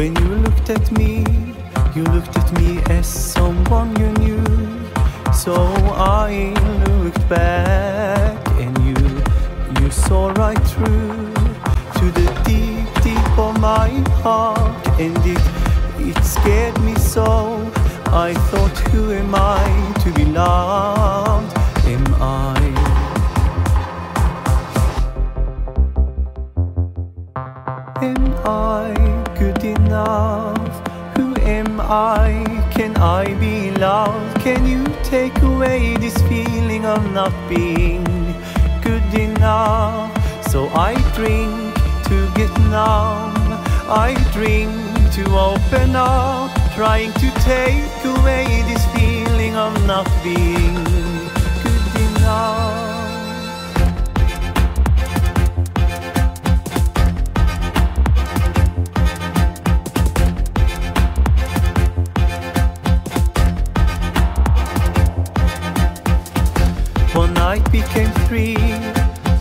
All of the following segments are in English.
When you looked at me, you looked at me as someone you knew. So I looked back and you, you saw right through to the deep, deep of my heart. And it, it scared me so. I thought, who am I to be loved? Good enough? Who am I? Can I be loved? Can you take away this feeling of not being good enough? So I drink to get numb. I drink to open up, trying to take away this feeling of not being night became three,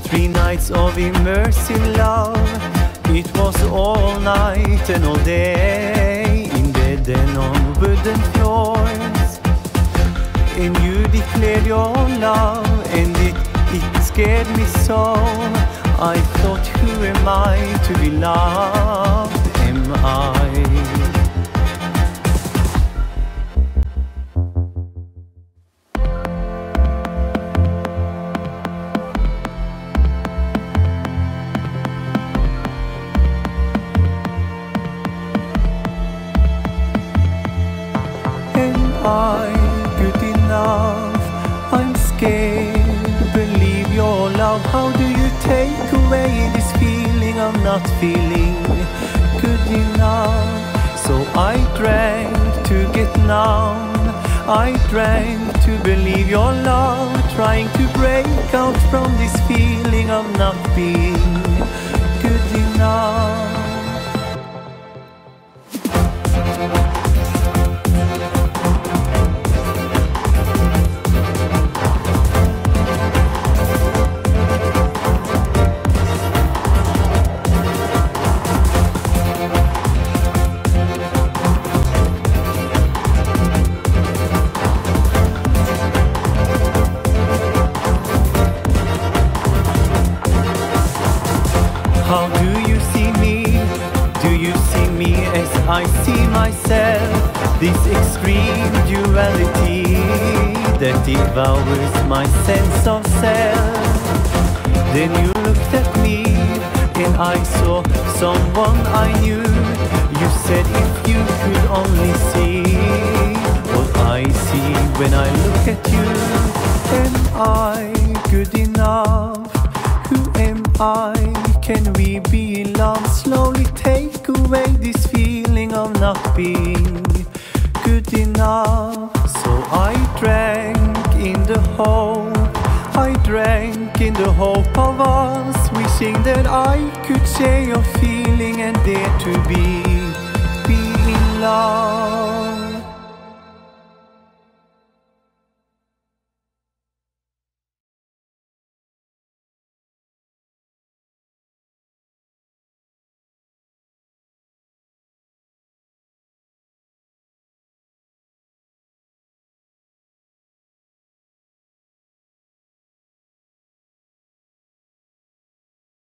three nights of immersive love. It was all night and all day, in bed and on wooden floors. And you declared your love, and it, it scared me so. I thought, who am I to be loved? Am I? Am I good enough? I'm scared. Believe your love. How do you take away this feeling of not feeling good enough? So I drank to get numb. I drank to believe your love. Trying to break out from this feeling of not being me as I see myself? This extreme duality that devours my sense of self. Then you looked at me and I saw someone I knew. You said if you could only see what I see when I look at you. Am I good enough? Who am I? Can we be in love? Slowly take away this feeling of not being good enough. So I drank in the hope, I drank in the hope of us, wishing that I could share your feeling and dare to be, be in love.